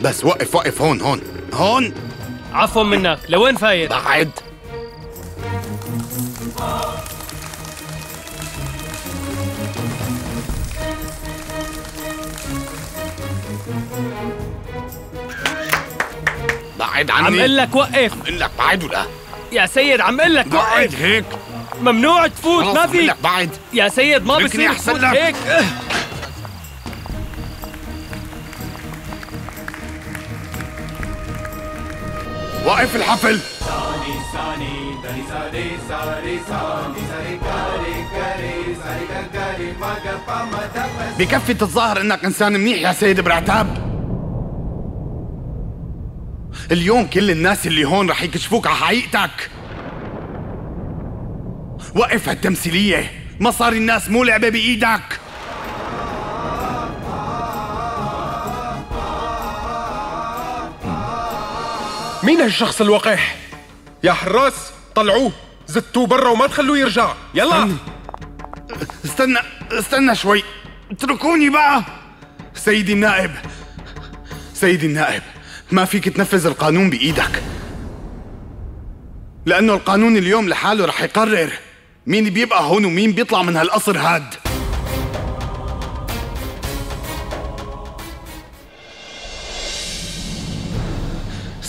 بس وقف وقف. هون هون. هون. عفوا منك. لوين فايت؟ بعد. بعد عني. عم أقول لك وقف. بقول لك بعد ولا؟ يا سيد عم أقول لك بعد وقف هيك. ممنوع تفوت ما فيك لك بعد. يا سيد ما بصير تفوت. هيك. وقف الحفل. بكفي تتظاهر إنك إنسان منيح يا سيد برعتاب اليوم كل الناس اللي هون رح يكشفوك على حقيقتك. وقف هالتمثيلية مصاري الناس مو لعبة بإيدك. مين هالشخص الوقح؟ يا حراس طلعوه. زتوه برا وما تخلوه يرجع. يلا. استنى استنى شوي. اتركوني بقى. سيدي النائب. سيدي النائب ما فيك تنفذ القانون بإيدك. لأنه القانون اليوم لحاله رح يقرر مين بيبقى هون ومين بيطلع من هالقصر هاد.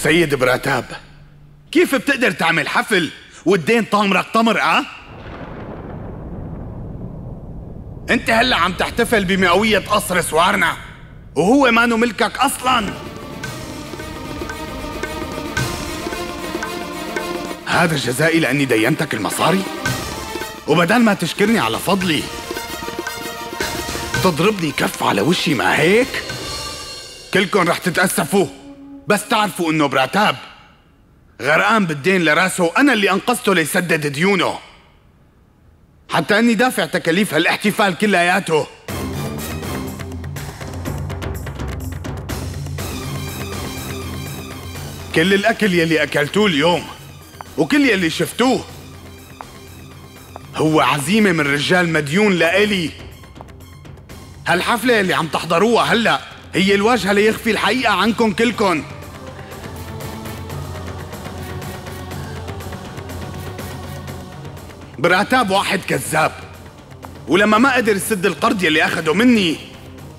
سيد براتاب. كيف بتقدر تعمل حفل والدين طامرك طمر آه؟ انت هلا عم تحتفل بمئوية قصر سوارنا وهو مانو ملكك أصلا. هذا جزائي لأني دينتك المصاري وبدل ما تشكرني على فضلي تضربني كف على وشي ما هيك؟ كلكن رح تتأسفوا. بس تعرفوا إنه براتاب غرقان بالدين لرأسه. وأنا اللي أنقذته ليسدد ديونه. حتى إني دافع تكاليف هالاحتفال كلياته كل الأكل يلي أكلتوه اليوم وكل يلي شفتوه هو عزيمة من رجال مديون لإلي. هالحفلة اللي عم تحضروها هلأ هي الواجهة ليخفي الحقيقة عنكم كلكن براتاب واحد كذاب ولما ما قدر يسد القرض يلي أخده مني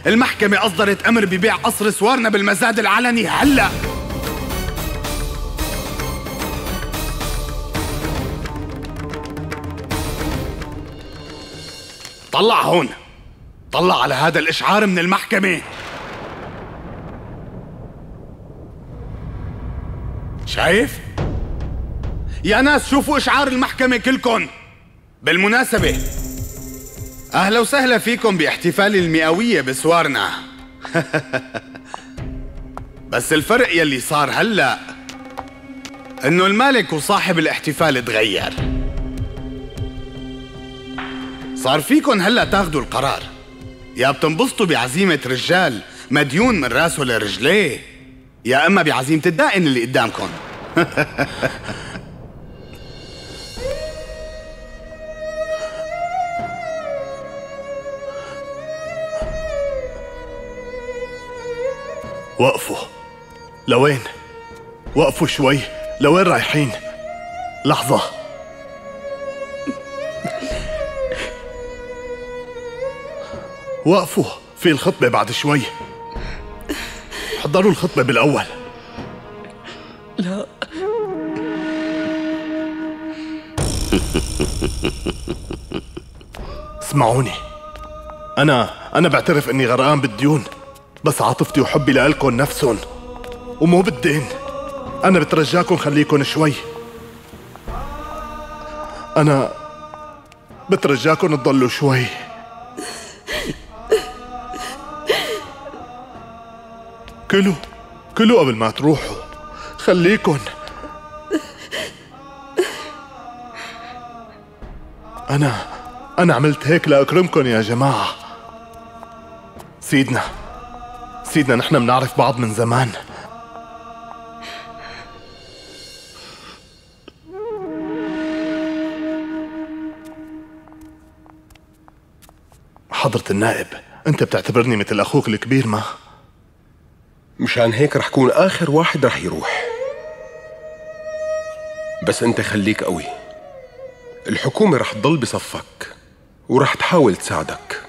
المحكمة أصدرت أمر ببيع قصر سوارنا بالمزاد العلني هلأ. طلع هون طلع على هذا الإشعار من المحكمة. شايف؟ يا ناس شوفوا إشعار المحكمة كلكن بالمناسبة أهلا وسهلا فيكم باحتفال المئوية بسوارنا. بس الفرق يلي صار هلأ إنه المالك وصاحب الاحتفال تغير. صار فيكن هلأ تاخدوا القرار. يا بتنبسطوا بعزيمة رجال مديون من راسه لرجليه. يا أما بعزيمة الدائن اللي قدامكم. وقفوا. لوين؟ وقفوا شوي. لوين رايحين؟ لحظة. وقفوا في الخطبة بعد شوي. حضروا الخطبة بالأول. لا. اسمعوني. أنا أنا بعترف إني غرقان بالديون بس عاطفتي وحبي لإلكن نفسن ومو بالدين. أنا بترجاكم خليكن شوي. أنا بترجاكم تضلوا شوي. كلوا كلوا قبل ما تروحوا. خليكن. أنا أنا عملت هيك لأكرمكن يا جماعة. سيدنا سيدنا نحن بنعرف بعض من زمان. حضرة النائب أنت بتعتبرني مثل أخوك الكبير ما؟ مشان هيك رح كون آخر واحد رح يروح. بس أنت خليك قوي. الحكومة رح تضل بصفك ورح تحاول تساعدك.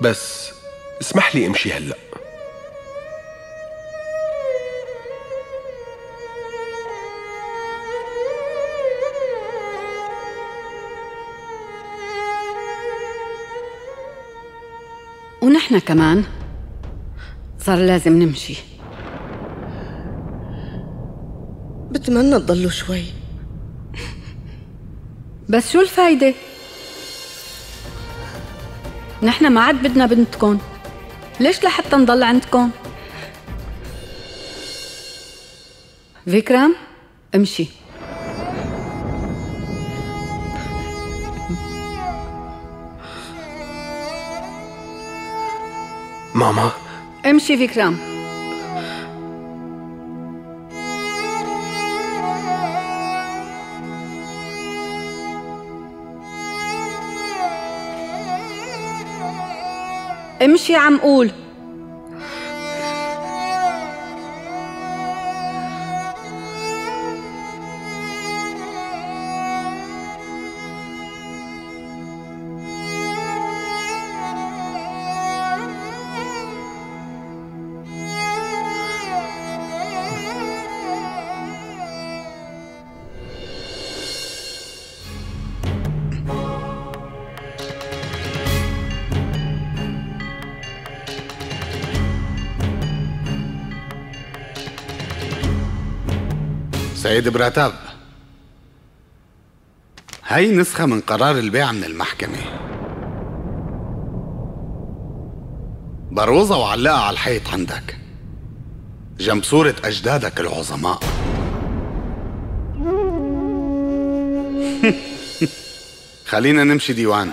بس اسمح لي أمشي هلأ. ونحن كمان. صار لازم نمشي بتمنى تضلوا شوي بس شو الفايدة؟ نحن ما عاد بدنا بنتكم ليش لحتى نضل عندكم؟ فيكرام امشي ماما امشي فيكرام. امشي عم قول. سيد براتاب هاي نسخة من قرار البيع من المحكمة. بروزة وعلقها على الحيط عندك. جنب صورة أجدادك العظماء. خلينا نمشي ديوان.